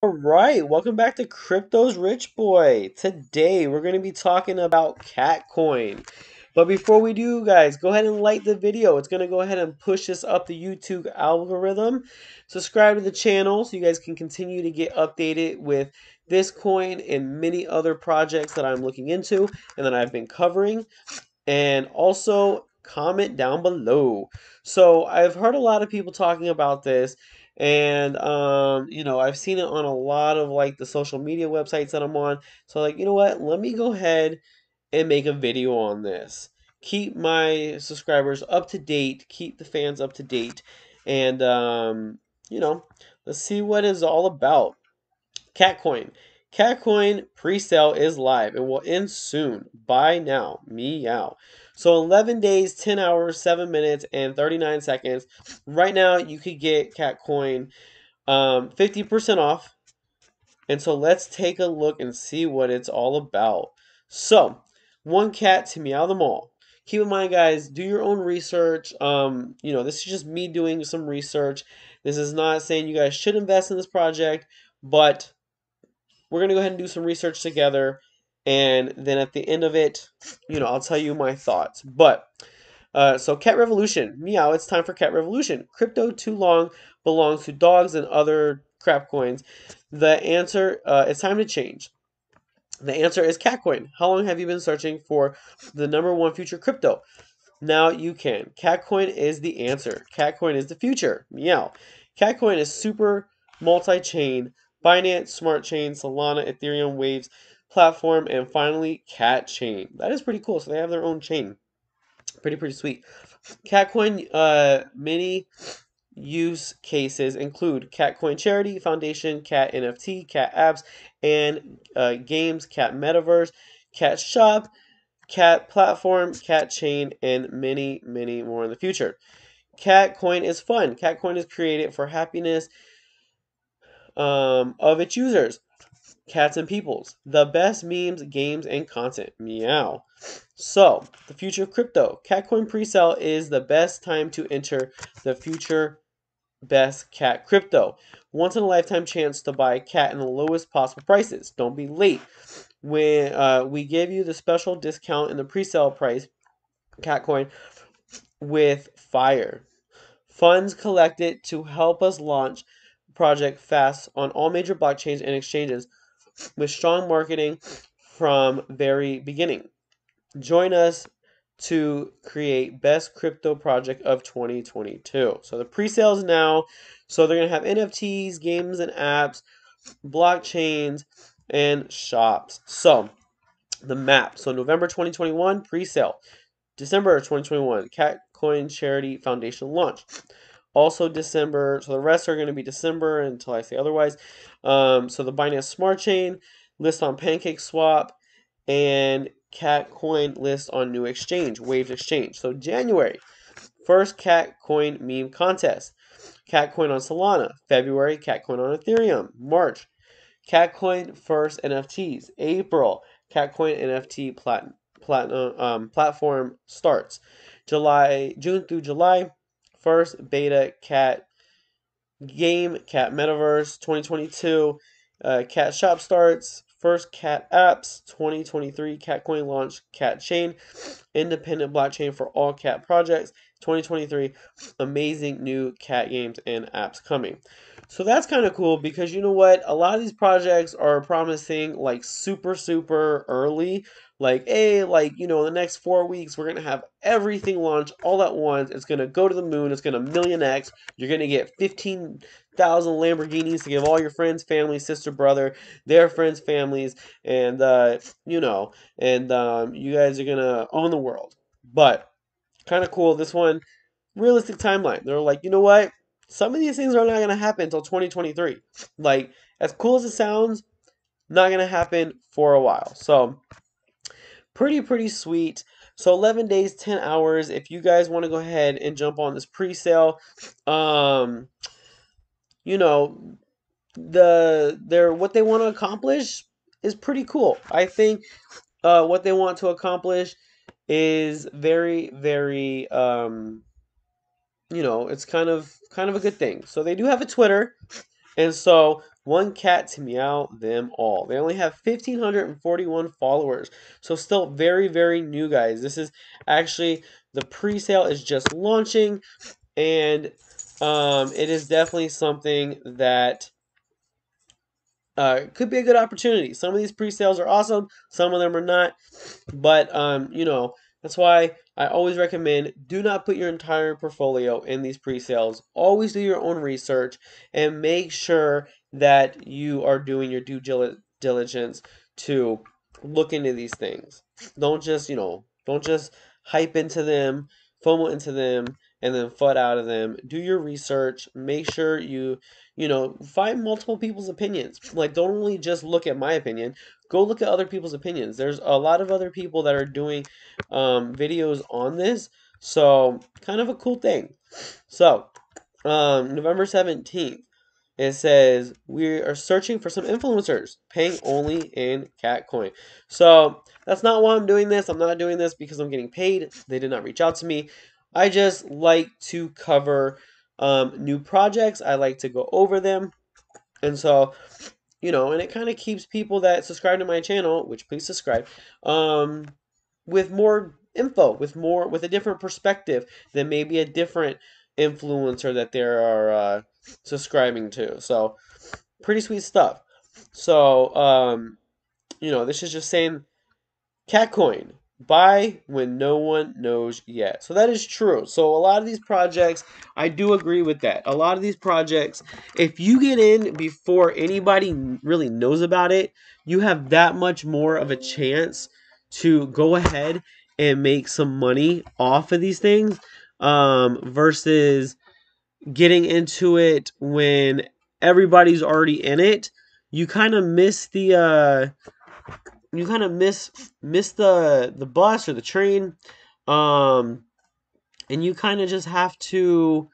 All right, welcome back to Crypto's Rich Boy. Today we're going to be talking about Catcoin. But before we do, guys, go ahead and like the video. It's going to go ahead and push us up the YouTube algorithm. Subscribe to the channel so you guys can continue to get updated with this coin and many other projects that I'm looking into and that I've been covering. And also comment down below. So I've heard a lot of people talking about this and um, you know i've seen it on a lot of like the social media websites that i'm on. So like you know what? Let me go ahead and make a video on this. Keep my subscribers up to date. Keep the fans up to date. And um, you know let's see what it's all about. Catcoin. Catcoin pre-sale is live. And will end soon. Buy now. Meow so 11 days, 10 hours, 7 minutes, and 39 seconds. Right now, you could get Catcoin um, 50% off. And so let's take a look and see what it's all about. So, one cat to meow them all. Keep in mind, guys, do your own research. Um, you know, this is just me doing some research. This is not saying you guys should invest in this project, but we're going to go ahead and do some research together and then at the end of it, you know, I'll tell you my thoughts. But uh, so Cat Revolution, meow, it's time for Cat Revolution. Crypto too long belongs to dogs and other crap coins. The answer, uh, it's time to change. The answer is Catcoin. How long have you been searching for the number one future crypto? Now you can. Catcoin is the answer. Catcoin is the future. Meow. Catcoin is super multi-chain. Binance, Smart Chain, Solana, Ethereum, Waves, platform, and finally Cat Chain. That is pretty cool. So they have their own chain. Pretty, pretty sweet. Catcoin uh, many use cases include Catcoin Charity Foundation, Cat NFT, Cat Apps, and uh, Games, Cat Metaverse, Cat Shop, Cat Platform, Cat Chain, and many, many more in the future. Catcoin is fun. Catcoin is created for happiness um, of its users. Cats and Peoples, the best memes, games, and content. Meow. So, the future of crypto. Catcoin pre-sale is the best time to enter the future best cat crypto. Once in a lifetime chance to buy a cat in the lowest possible prices. Don't be late. When uh, we give you the special discount in the pre-sale price, Catcoin with fire. Funds collected to help us launch project fast on all major blockchains and exchanges with strong marketing from very beginning. Join us to create best crypto project of 2022. So the pre-sales now, so they're going to have NFTs, games and apps, blockchains and shops. So the map. So November 2021 pre-sale. December 2021 Catcoin Charity Foundation launch also December. So the rest are going to be December until I say otherwise. Um, so the Binance Smart Chain list on Pancake Swap and Cat Coin list on New Exchange, Waves Exchange. So January, first Cat Coin meme contest. Cat Coin on Solana. February, Cat Coin on Ethereum. March, Cat Coin first NFTs. April, Cat Coin NFT plat- platinum um, platform starts. July, June through July, first beta cat game, Cat Metaverse 2022, uh, Cat Shop starts, first Cat Apps 2023, Cat Coin launch, Cat Chain, independent blockchain for all Cat projects 2023, amazing new Cat games and apps coming. So that's kind of cool because you know what? A lot of these projects are promising like super, super early like, hey, like, you know, in the next four weeks, we're going to have everything launch all at once. It's going to go to the moon. It's going to million X. You're going to get 15,000 Lamborghinis to give all your friends, family, sister, brother, their friends, families, and, uh, you know, and um, you guys are going to own the world. But kind of cool. This one, realistic timeline. They're like, you know what? Some of these things are not going to happen until 2023. Like, as cool as it sounds, not going to happen for a while. So, pretty, pretty sweet. So 11 days, 10 hours. If you guys want to go ahead and jump on this pre-sale, um, you know, the their what they want to accomplish is pretty cool. I think uh, what they want to accomplish is very, very, um, you know, it's kind of kind of a good thing. So they do have a Twitter, and so one cat to meow them all. They only have 1,541 followers. So still very, very new, guys. This is actually, the pre-sale is just launching. And um, it is definitely something that uh, could be a good opportunity. Some of these pre-sales are awesome. Some of them are not. But, um, you know, that's why I always recommend do not put your entire portfolio in these pre-sales. Always do your own research and make sure that you are doing your due diligence to look into these things. Don't just, you know, don't just hype into them, FOMO into them, and then FUD out of them. Do your research. Make sure you, you know, find multiple people's opinions. Like, don't only just look at my opinion. Go look at other people's opinions. There's a lot of other people that are doing um, videos on this. So, kind of a cool thing. So, um, November 17th, it says we are searching for some influencers paying only in catcoin so that's not why i'm doing this i'm not doing this because i'm getting paid they did not reach out to me i just like to cover um, new projects i like to go over them and so you know and it kind of keeps people that subscribe to my channel which please subscribe um, with more info with more with a different perspective than maybe a different influencer that they are uh, subscribing to. So pretty sweet stuff. So um, you know, this is just saying Catcoin buy when no one knows yet. So that is true. So a lot of these projects, I do agree with that. A lot of these projects, if you get in before anybody really knows about it, you have that much more of a chance to go ahead and make some money off of these things um, versus getting into it when everybody's already in it, you kind of miss the uh, you kind of miss miss the the bus or the train, um, and you kind of just have to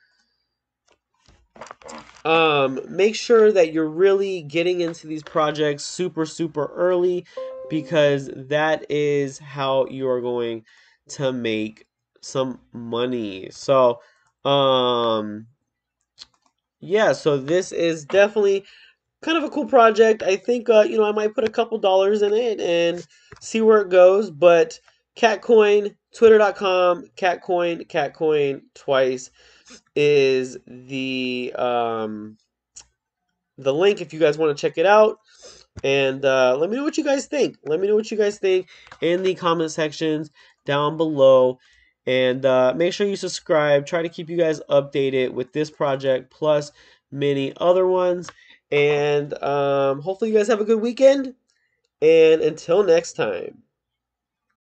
um, make sure that you're really getting into these projects super super early because that is how you are going to make some money. So, um, yeah, so this is definitely kind of a cool project. I think, uh, you know, I might put a couple dollars in it and see where it goes. But Catcoin, twitter.com, Catcoin, Catcoin twice is the um, the link if you guys want to check it out. And uh, let me know what you guys think. Let me know what you guys think in the comment sections down below. And uh, make sure you subscribe. Try to keep you guys updated with this project plus many other ones. And um, hopefully, you guys have a good weekend. And until next time.